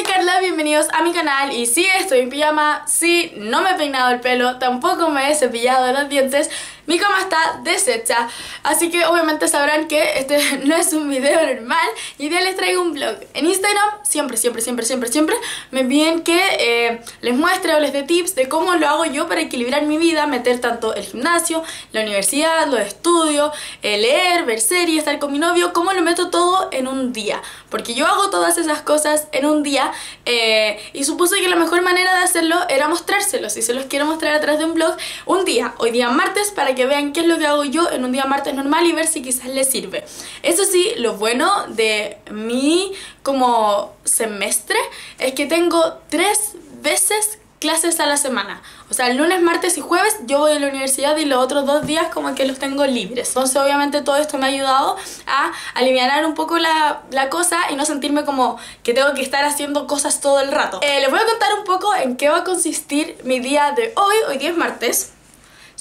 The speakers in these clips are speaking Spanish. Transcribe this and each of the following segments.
soy Carla, bienvenidos a mi canal y sí, estoy en pijama, sí, no me he peinado el pelo, tampoco me he cepillado los dientes mi cama está deshecha, así que obviamente sabrán que este no es un video normal y día les traigo un vlog. En Instagram siempre, siempre, siempre, siempre, siempre me piden que eh, les muestre o les dé tips de cómo lo hago yo para equilibrar mi vida, meter tanto el gimnasio, la universidad, los estudios, eh, leer, ver series, estar con mi novio, cómo lo meto todo en un día. Porque yo hago todas esas cosas en un día eh, y supuse que la mejor manera de hacerlo era mostrárselos y se los quiero mostrar a través de un vlog un día, hoy día martes, para que que vean qué es lo que hago yo en un día martes normal y ver si quizás les sirve. Eso sí, lo bueno de mi como semestre es que tengo tres veces clases a la semana. O sea, el lunes, martes y jueves yo voy a la universidad y los otros dos días como que los tengo libres. Entonces obviamente todo esto me ha ayudado a aliviar un poco la, cosa y no sentirme como que tengo que estar haciendo cosas todo el rato. Eh, les voy a contar un poco en qué va a consistir mi día de hoy. Hoy día es martes.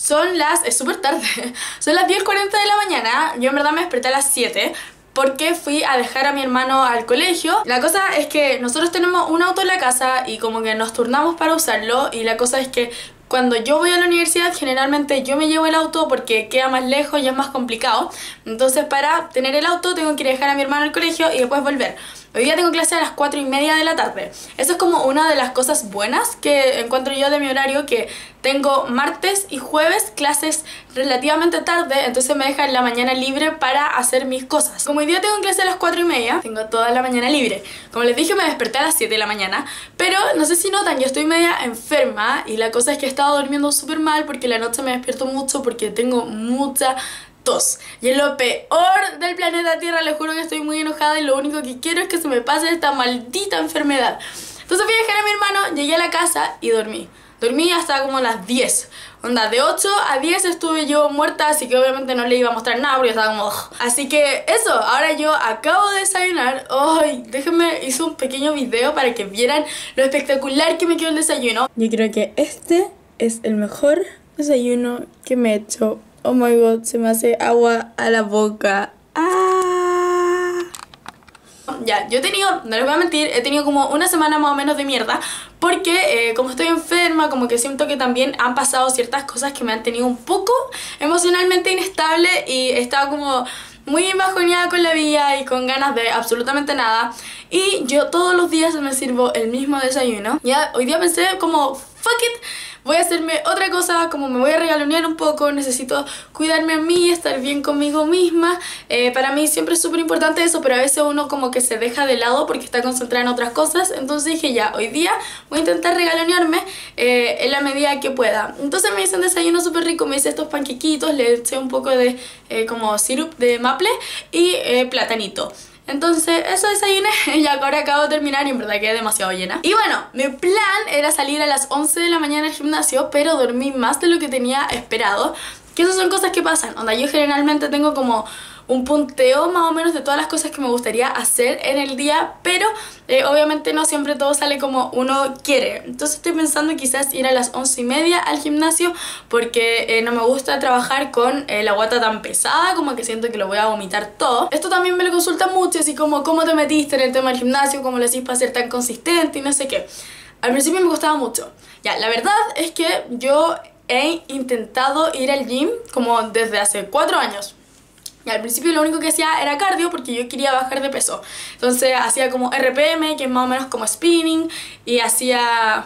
Son las... es súper tarde. Son las 10.40 de la mañana. Yo en verdad me desperté a las 7 porque fui a dejar a mi hermano al colegio. La cosa es que nosotros tenemos un auto en la casa y como que nos turnamos para usarlo y la cosa es que cuando yo voy a la universidad generalmente yo me llevo el auto porque queda más lejos y es más complicado. Entonces para tener el auto tengo que ir a dejar a mi hermano al colegio y después volver. Hoy día tengo clase a las 4 y media de la tarde. Eso es como una de las cosas buenas que encuentro yo de mi horario, que tengo martes y jueves clases relativamente tarde, entonces me deja la mañana libre para hacer mis cosas. Como hoy día tengo clase a las 4 y media, tengo toda la mañana libre. Como les dije, me desperté a las 7 de la mañana, pero no sé si notan, yo estoy media enferma y la cosa es que he estado durmiendo súper mal porque la noche me despierto mucho porque tengo mucha y es lo peor del planeta Tierra, les juro que estoy muy enojada y lo único que quiero es que se me pase esta maldita enfermedad. Entonces fui a dejar a mi hermano, llegué a la casa y dormí. Dormí hasta como las 10. Onda, de 8 a 10 estuve yo muerta, así que obviamente no le iba a mostrar nada porque estaba como... Así que eso, ahora yo acabo de desayunar. Ay, déjenme, hice un pequeño video para que vieran lo espectacular que me quedó el desayuno. Yo creo que este es el mejor desayuno que me he hecho Oh my god, se me hace agua a la boca. Ah. Ya, yo he tenido, no les voy a mentir, he tenido como una semana más o menos de mierda porque eh, como estoy enferma, como que siento que también han pasado ciertas cosas que me han tenido un poco emocionalmente inestable y he estado como muy bajoneada con la vida y con ganas de absolutamente nada y yo todos los días me sirvo el mismo desayuno. Ya, hoy día pensé como, fuck it, voy a hacerme otra cosa, como me voy a regalonear un poco, necesito cuidarme a mí, estar bien conmigo misma. Eh, para mí siempre es súper importante eso, pero a veces uno como que se deja de lado porque está concentrada en otras cosas. Entonces dije ya, hoy día voy a intentar regalonearme eh, en la medida que pueda. Entonces me hice un desayuno súper rico, me hice estos panquequitos, le eché un poco de eh, como sirup de maple y platanito. Entonces eso desayuné y ahora acabo de terminar y en verdad quedé demasiado llena. Y bueno, mi plan era salir a las 11 de la mañana al gimnasio, pero dormí más de lo que tenía esperado. Que esas son cosas que pasan. Onda, yo generalmente tengo como un punteo más o menos de todas las cosas que me gustaría hacer en el día, pero eh, obviamente no siempre todo sale como uno quiere. Entonces estoy pensando quizás ir a las once y media al gimnasio porque eh, no me gusta trabajar con eh, la guata tan pesada como que siento que lo voy a vomitar todo. Esto también me lo consulta mucho, así como cómo te metiste en el tema del gimnasio, cómo lo hiciste para ser tan consistente y no sé qué. Al principio me costaba mucho. Ya, la verdad es que yo he intentado ir al gym como desde hace cuatro años al principio lo único que hacía era cardio porque yo quería bajar de peso. Entonces hacía como RPM, que es más o menos como spinning, y hacía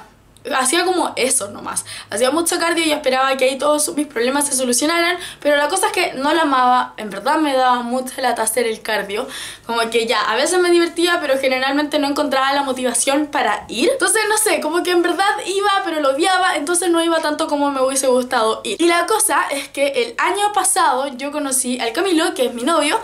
hacía como eso nomás. Hacía mucho cardio y esperaba que ahí todos mis problemas se solucionaran, pero la cosa es que no la amaba, en verdad me daba mucha lata hacer el cardio, como que ya, a veces me divertía, pero generalmente no encontraba la motivación para ir. Entonces, no sé, como que en verdad iba, pero lo odiaba, entonces no iba tanto como me hubiese gustado ir. Y la cosa es que el año pasado yo conocí al Camilo, que es mi novio,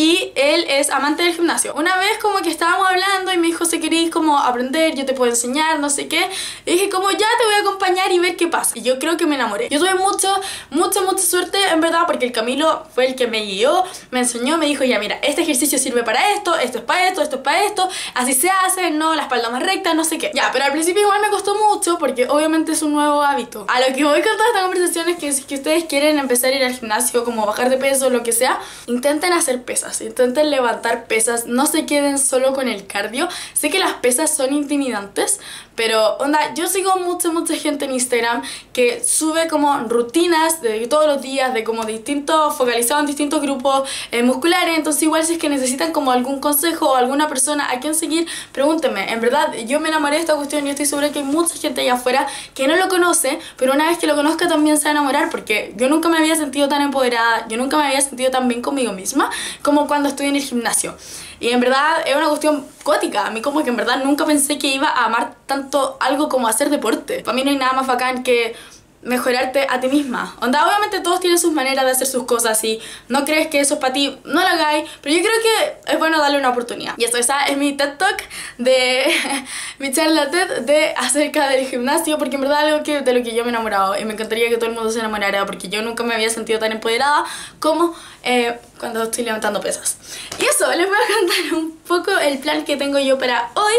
y él es amante del gimnasio. Una vez como que estábamos hablando y me dijo si queréis como aprender, yo te puedo enseñar, no sé qué. Y dije como ya te voy a acompañar y ver qué pasa. Y yo creo que me enamoré. Yo tuve mucho, mucha, mucha suerte en verdad porque el Camilo fue el que me guió, me enseñó, me dijo ya mira, este ejercicio sirve para esto, esto es para esto, esto es para esto, así se hace, no, la espalda más recta, no sé qué. Ya, pero al principio igual me costó mucho porque obviamente es un nuevo hábito. A lo que voy con toda esta conversación es que si ustedes quieren empezar a ir al gimnasio, como bajar de peso, lo que sea, intenten hacer pesas intenten levantar pesas, no se queden solo con el cardio. Sé que las pesas pesas son intimidantes, pero onda, yo sigo mucha, mucha gente en Instagram que sube como rutinas de todos los días, de como distintos, focalizados en distintos grupos eh, musculares, entonces igual si es que necesitan como algún consejo o alguna persona a quien seguir, pregúntenme, en verdad yo me enamoré de esta cuestión. Y estoy segura que hay mucha gente allá afuera que no lo conoce, pero una vez que lo conozca también se va a enamorar porque yo nunca me había sentido tan empoderada, yo nunca me había sentido tan bien conmigo misma como cuando estoy en el gimnasio. Y en verdad es una cuestión cuática. A mí como que en verdad nunca pensé que iba a amar tanto algo como hacer deporte. Para mí no hay nada más bacán que mejorarte a ti misma. Onda, obviamente todos tienen sus maneras de hacer sus cosas y no crees que eso es para ti, no lo hagáis, pero yo creo que es bueno darle una oportunidad. Y esto, esa es mi TED Talk de mi charla TED de acerca del gimnasio, porque en verdad es algo que, de lo que yo me he enamorado y me encantaría que todo el mundo se enamorara porque yo nunca me había sentido tan empoderada como eh, cuando estoy levantando pesas. Y eso, les voy a contar un poco el plan que tengo yo para hoy.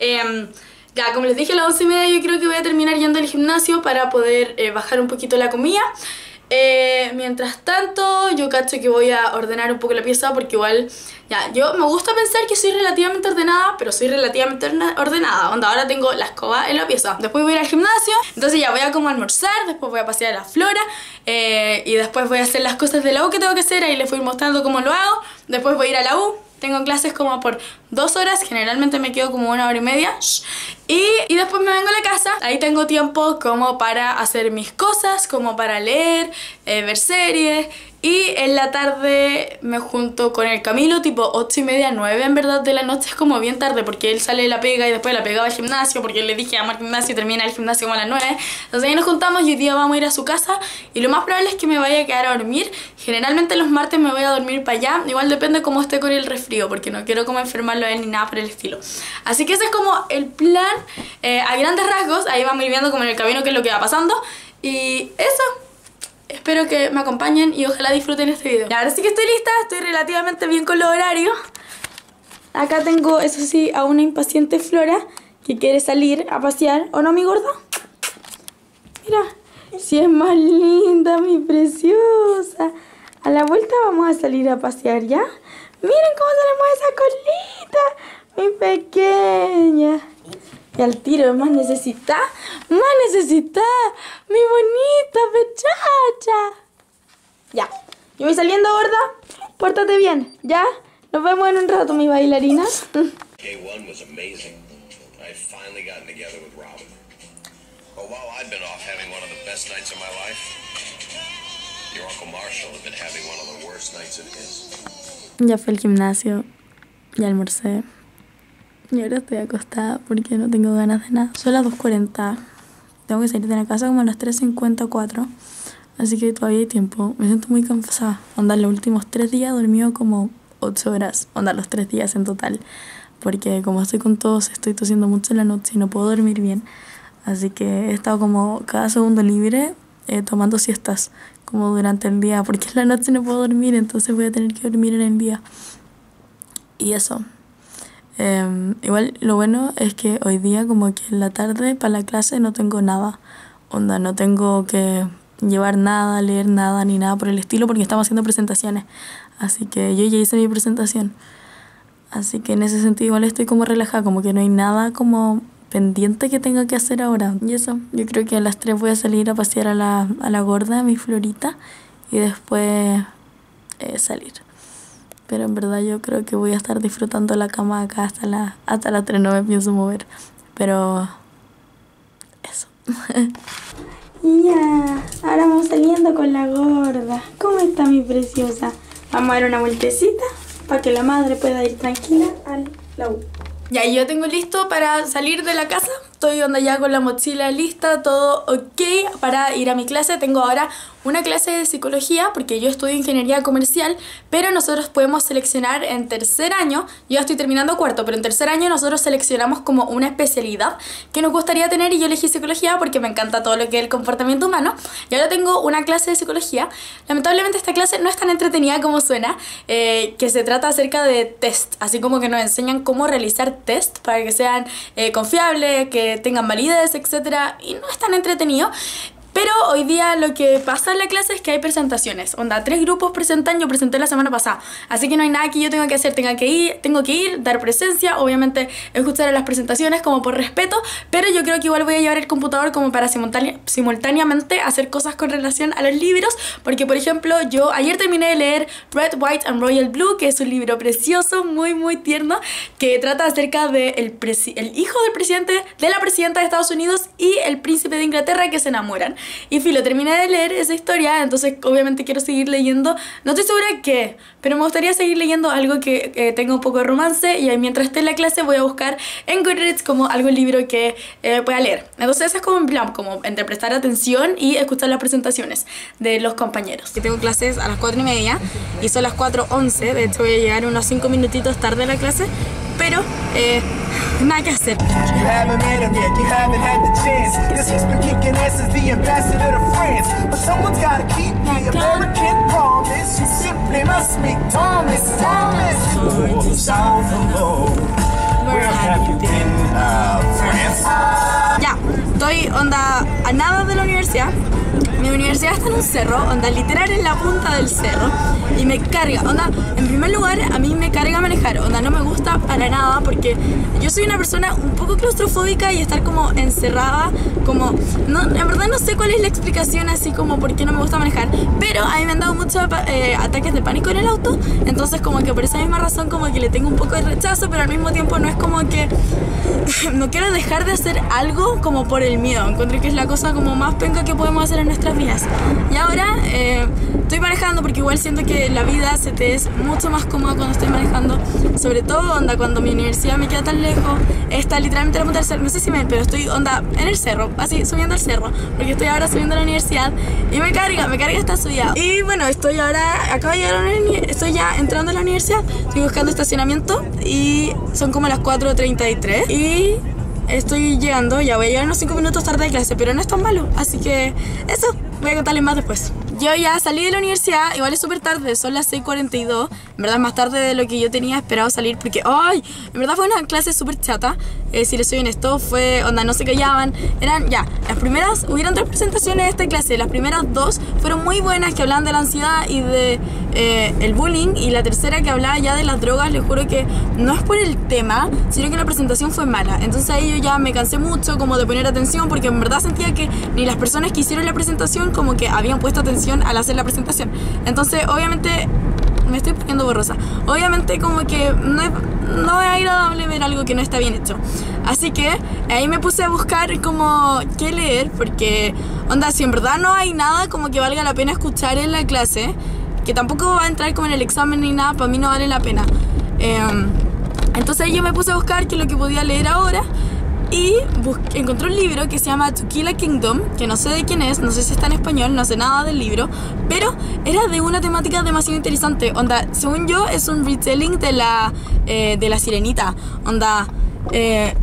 Eh, ya, como les dije a las 11 y media yo creo que voy a terminar yendo al gimnasio para poder eh, bajar un poquito la comida. Eh, mientras tanto, yo cacho que voy a ordenar un poco la pieza porque igual, ya, yo me gusta pensar que soy relativamente ordenada, pero soy relativamente ordenada. Onda, ahora tengo la escoba en la pieza. Después voy al gimnasio, entonces ya voy a como almorzar, después voy a pasear a la flora eh, y después voy a hacer las cosas de la U que tengo que hacer, ahí les voy mostrando cómo lo hago. Después voy a ir a la U, tengo clases como por dos horas, generalmente me quedo como una hora y media. Y, y, después me vengo a la casa, ahí tengo tiempo como para hacer mis cosas, como para leer, eh, ver series y en la tarde me junto con el Camilo, tipo 8 y media, 9 en verdad de la noche, es como bien tarde porque él sale de la pega y después la pega al gimnasio porque le dije vamos al gimnasio y termina el gimnasio como a las 9. Entonces ahí nos juntamos y hoy día vamos a ir a su casa y lo más probable es que me vaya a quedar a dormir. Generalmente los martes me voy a dormir para allá, igual depende cómo esté con el resfrío porque no quiero como enfermarlo a él ni nada por el estilo. Así que ese es como el plan eh, a grandes rasgos, ahí vamos a ir viendo como en el camino qué es lo que va pasando y eso. Espero que me acompañen y ojalá disfruten este video. ahora sí que estoy lista, estoy relativamente bien con los horarios. Acá tengo, eso sí, a una impaciente Flora que quiere salir a pasear. ¿O no, mi gordo? Mira, si es más linda, mi preciosa. A la vuelta vamos a salir a pasear, ¿ya? Miren cómo se le mueve esa colita, mi pequeña. Y al tiro, más necesita, más necesita, mi bonita pechacha. Ya, yo voy saliendo, gorda. Pórtate bien, ¿ya? Nos vemos en un rato, mi bailarina. K1 was amazing. I finally gotten together with Robin. But while I've been off having one of the best nights of my life, your Uncle Marshall has been having one of the worst nights of his. Ya fue al gimnasio, ya almorcé. Y ahora estoy acostada porque no tengo ganas de nada. Son las 2.40. Tengo que salir de la casa como a las 3.54. Así que todavía hay tiempo. Me siento muy cansada. Onda, los últimos tres días he dormido como 8 horas. Onda, los tres días en total. Porque como estoy con todos, estoy tosiendo mucho en la noche y no puedo dormir bien. Así que he estado como cada segundo libre eh, tomando siestas como durante el día. Porque en la noche no puedo dormir, entonces voy a tener que dormir en el día. Y eso. Em, igual lo bueno es que hoy día como que en la tarde para la clase no tengo nada. Onda, no tengo que llevar nada, leer nada ni nada por el estilo porque estamos haciendo presentaciones. Así que yo ya hice mi presentación. Así que en ese sentido igual estoy como relajada, como que no hay nada como pendiente que tenga que hacer ahora. Y eso, yo creo que a las 3 voy a salir a pasear a la, a la gorda, a mi florita, y después eh, salir. Pero en verdad yo creo que voy a estar disfrutando la cama acá hasta la hasta las 3 no me pienso mover. Pero eso. ya, ahora vamos saliendo con la gorda. ¿Cómo está mi preciosa? Vamos a dar una vueltecita para que la madre pueda ir tranquila al la. Ya, yo tengo listo para salir de la casa. Estoy onda ya con la mochila lista, todo ok para ir a mi clase. Tengo ahora una clase de psicología porque yo estudio ingeniería comercial, pero nosotros podemos seleccionar en tercer año, yo estoy terminando cuarto, pero en tercer año nosotros seleccionamos como una especialidad que nos gustaría tener y yo elegí psicología porque me encanta todo lo que es el comportamiento humano. Y ahora tengo una clase de psicología. Lamentablemente esta clase no es tan entretenida como suena, eh, que se trata acerca de test, así como que nos enseñan cómo realizar test para que sean eh, confiables, que tengan validez, etc. Y no es tan entretenido. Pero hoy día lo que pasa en la clase es que hay presentaciones. Onda, tres grupos presentan, yo presenté la semana pasada. Así que no hay nada que yo tenga que hacer, tenga que ir, tengo que ir, dar presencia, obviamente escuchar las presentaciones como por respeto, pero yo creo que igual voy a llevar el computador como para simultáneamente hacer cosas con relación a los libros, porque por ejemplo, yo ayer terminé de leer Red, White and Royal Blue, que es un libro precioso, muy muy tierno, que trata acerca de el, el hijo del presidente, de la presidenta de Estados Unidos y el príncipe de Inglaterra que se enamoran. Y filo, terminé de leer esa historia, entonces obviamente quiero seguir leyendo. No estoy segura qué, pero me gustaría seguir leyendo algo que tenga un poco de romance y mientras esté en la clase voy a buscar en Goodreads como algún libro que eh, pueda leer. Entonces es como en plan, como entre prestar atención y escuchar las presentaciones de los compañeros. Que tengo clases a las 4 y media y son las 4.11, de hecho voy a llegar unos 5 minutitos tarde a la clase, pero eh, nada que hacer. You haven't had the chance. One's been kicking the ambassador to France. But someone's gotta keep the American promise. You simply must Thomas, Ya. Estoy onda a nada de la universidad. Mi universidad está en un cerro, onda literal en la punta del cerro y me carga, onda, en primer lugar a mí me carga manejar, onda no me gusta para nada porque yo soy una persona un poco claustrofóbica y estar como encerrada, como, no, en verdad no sé cuál es la explicación así como por qué no me gusta manejar, pero a mí me han dado muchos eh, ataques de pánico en el auto, entonces como que por esa misma razón como que le tengo un poco de rechazo, pero al mismo tiempo no es como que no quiero dejar de hacer algo como por el miedo, encuentro que es la cosa como más penca que podemos hacer en nuestras vidas. Y ahora eh, estoy manejando porque igual siento que la vida se te es mucho más cómoda cuando estoy manejando. Sobre todo, onda, cuando mi universidad me queda tan lejos. Está literalmente en la punta del cerro. No sé si me pero estoy, onda, en el cerro. Así, subiendo al cerro. Porque estoy ahora subiendo a la universidad. Y me carga, me carga esta subida. Y bueno, estoy ahora, acabo de llegar a la. Estoy ya entrando a la universidad. Estoy buscando estacionamiento. Y son como las 4.33. Y estoy llegando, ya voy a llegar unos 5 minutos tarde de clase, pero no es tan malo. Así que eso, voy a contarles más después. Yo ya salí de la universidad, igual es súper tarde, son las 6.42. En verdad, más tarde de lo que yo tenía esperado salir, porque, ¡ay! En verdad fue una clase súper chata. Eh, si les soy honesto, fue, onda, no se callaban. Eran, ya, las primeras, hubieron tres presentaciones de esta clase. Las primeras dos fueron muy buenas, que hablaban de la ansiedad y de eh, el bullying. Y la tercera, que hablaba ya de las drogas, les juro que no es por el tema, sino que la presentación fue mala. Entonces ahí yo ya me cansé mucho como de poner atención, porque en verdad sentía que ni las personas que hicieron la presentación como que habían puesto atención al hacer la presentación. Entonces, obviamente, me estoy poniendo borrosa. Obviamente, como que no es, no es agradable ver algo que no está bien hecho. Así que ahí me puse a buscar como qué leer, porque, onda, si en verdad no hay nada como que valga la pena escuchar en la clase, que tampoco va a entrar como en el examen ni nada, para mí no vale la pena. Em, entonces yo me puse a buscar qué es lo que podía leer ahora y encontré un libro que se llama To Kill a Kingdom, que no sé de quién es, no sé si está en español, no sé nada del libro, pero era de una temática demasiado interesante. Onda, según yo, es un retelling de la, eh, de la sirenita. Onda, eh,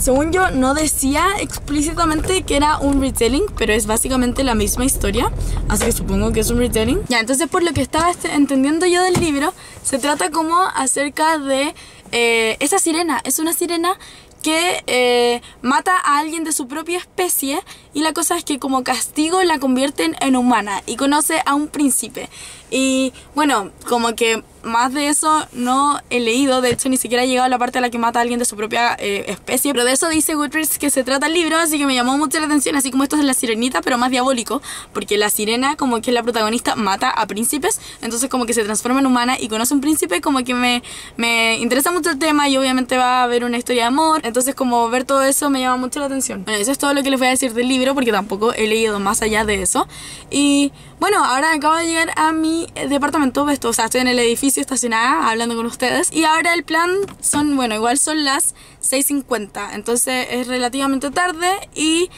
según yo, no decía explícitamente que era un retelling, pero es básicamente la misma historia, así que supongo que es un retelling. Ya, entonces por lo que estaba este, entendiendo yo del libro, se trata como acerca de eh, esa sirena. Es una sirena que eh, mata a alguien de su propia especie y la cosa es que como castigo la convierten en humana y conoce a un príncipe. Y bueno, como que más de eso no he leído, de hecho ni siquiera he llegado a la parte a la que mata a alguien de su propia eh, especie, pero de eso dice Goodreads que se trata el libro, así que me llamó mucho la atención, así como esto es la sirenita, pero más diabólico, porque la sirena como que es la protagonista mata a príncipes, entonces como que se transforma en humana y conoce un príncipe, como que me, me interesa mucho el tema y obviamente va a haber una historia de amor, entonces como ver todo eso me llama mucho la atención. Bueno, eso es todo lo que les voy a decir del libro, porque tampoco he leído más allá de eso. Y bueno, ahora acabo de llegar a mi departamento, o sea, estoy en el edificio estacionada hablando con ustedes. Y ahora el plan son, bueno, igual son las 6.50. Entonces es relativamente tarde y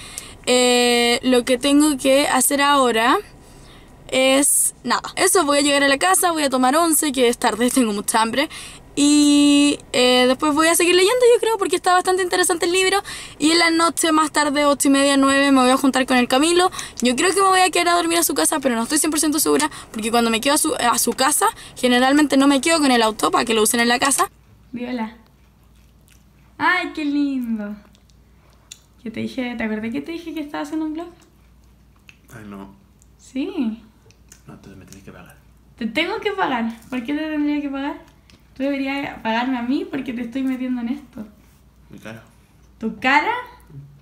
eh, lo que tengo que hacer ahora es nada. Eso, voy a llegar a la casa, voy a tomar once, que es tarde, tengo mucha hambre. Y eh, después voy a seguir leyendo, yo creo, porque está bastante interesante el libro. Y en la noche, más tarde, ocho y media, nueve, me voy a juntar con el Camilo. Yo creo que me voy a quedar a dormir a su casa, pero no estoy 100% segura, porque cuando me quedo a su, a su casa, generalmente no me quedo con el auto para que lo usen en la casa. Viola. ¡Ay, qué lindo! ¿Qué te dije? ¿Te acordé que te dije que estaba haciendo un blog? Ay, no. Sí. No, entonces me tienes que pagar. Te tengo que pagar. ¿Por qué te tendría que pagar? Tú deberías pagarme a mí porque te estoy metiendo en esto. Muy caro. ¿Tu cara?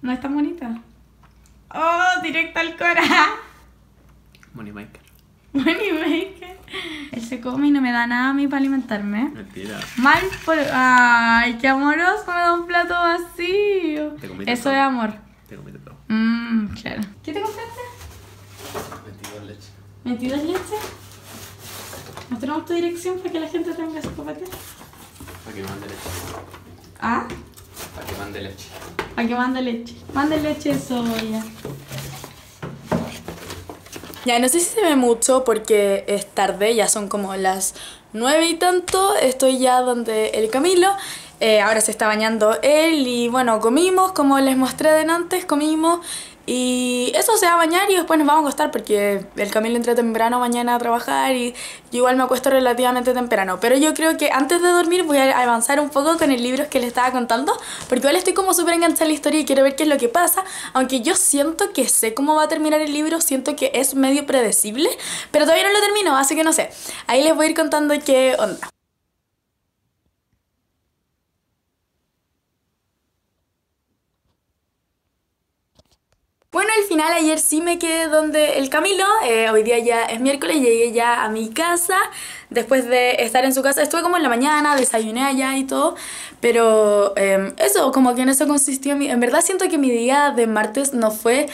No es tan bonita. Oh, directo al cora. Moneymaker. Money maker. Él se come y no me da nada a mí para alimentarme. Mentira. Mal por... Ay, qué amoroso, me da un plato vacío. Te comiste Eso todo. es amor. Te comiste todo. Mmm, claro. ¿Qué te compraste? 22 leche. 22 leches. Mostramos tu dirección para que la gente tenga su copete. Para que mande leche. Ah, Para que mande leche. para que mande leche. Mande leche de soya. Ya, no sé si se ve mucho porque es tarde, ya son como las nueve y tanto. Estoy ya donde el Camilo. eh, ahora se está bañando él y bueno, comimos, como les mostré de antes, comimos. Y eso se va a bañar y después nos vamos a acostar porque el Camilo entra temprano mañana a trabajar y yo igual me acuesto relativamente temprano. Pero yo creo que antes de dormir voy a avanzar un poco con el libro que les estaba contando porque igual estoy como súper enganchada en la historia y quiero ver qué es lo que pasa. Aunque yo siento que sé cómo va a terminar el libro, siento que es medio predecible, pero todavía no lo termino, así que no sé. Ahí les voy a ir contando qué onda. Bueno, al final ayer sí me quedé donde el Camilo, eh, hoy día ya es miércoles, llegué ya a mi casa, después de estar en su casa, estuve como en la mañana, desayuné allá y todo, pero eh, eso, como que en eso consistió mi... En verdad siento que mi día de martes no fue...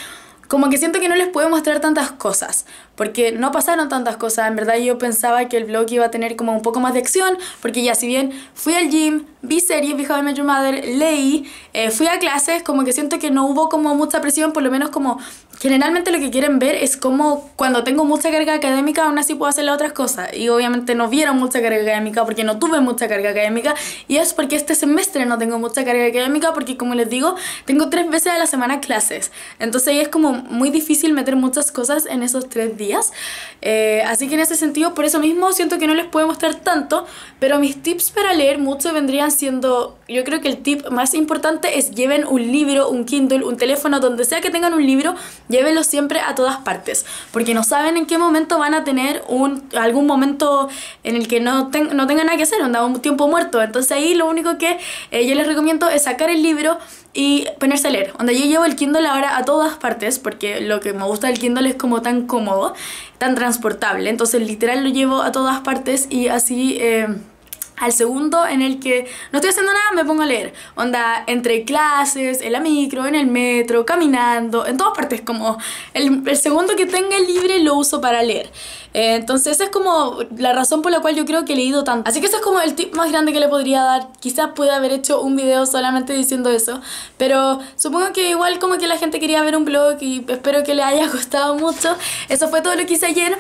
Como que siento que no les puedo mostrar tantas cosas, porque no pasaron tantas cosas. En verdad yo pensaba que el blog iba a tener como un poco más de acción, porque ya si bien fui al gym, vi series, vi How I Met Your Mother, leí, eh, fui a clases, como que siento que no hubo como mucha presión, por lo menos como generalmente lo que quieren ver es como cuando tengo mucha carga académica aún así puedo hacer las otras cosas. Y obviamente no vieron mucha carga académica porque no tuve mucha carga académica y es porque este semestre no tengo mucha carga académica porque como les digo, tengo tres veces a la semana clases. Entonces es como muy difícil meter muchas cosas en esos tres días. Eh, así que en ese sentido, por eso mismo siento que no les puedo mostrar tanto, pero mis tips para leer mucho vendrían siendo, yo creo que el tip más importante es lleven un libro, un Kindle, un teléfono, donde sea que tengan un libro, llévenlo siempre a todas partes, porque no saben en qué momento van a tener un, algún momento en el que no, ten- no tengan nada que hacer, onda, un tiempo muerto. Entonces ahí lo único que eh, yo les recomiendo es sacar el libro y ponerse a leer. Onda, yo llevo el Kindle ahora a todas partes, porque lo que me gusta del Kindle es como tan cómodo, tan transportable. Entonces literal lo llevo a todas partes y así... eh, al segundo en el que no estoy haciendo nada, me pongo a leer. Onda, entre clases, en la micro, en el metro, caminando, en todas partes. Como el, segundo que tenga libre lo uso para leer. Eh, entonces, esa es como la razón por la cual yo creo que he leído tanto. Así que ese es como el tip más grande que le podría dar. Quizás pueda haber hecho un video solamente diciendo eso. Pero supongo que igual como que la gente quería ver un blog y espero que le haya gustado mucho. Eso fue todo lo que hice ayer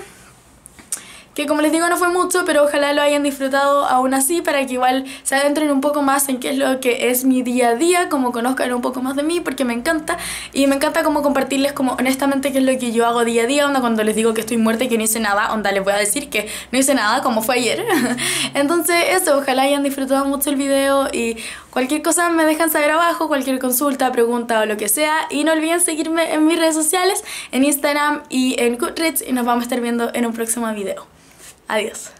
que como les digo no fue mucho, pero ojalá lo hayan disfrutado aún así para que igual se adentren un poco más en qué es lo que es mi día a día, como conozcan un poco más de mí, porque me encanta y me encanta como compartirles como honestamente qué es lo que yo hago día a día, onda cuando les digo que estoy muerta y que no hice nada, onda les voy a decir que no hice nada como fue ayer. Entonces eso, ojalá hayan disfrutado mucho el video y cualquier cosa me dejan saber abajo, cualquier consulta, pregunta o lo que sea y no olviden seguirme en mis redes sociales, en Instagram y en Goodreads y nos vamos a estar viendo en un próximo video. Adiós.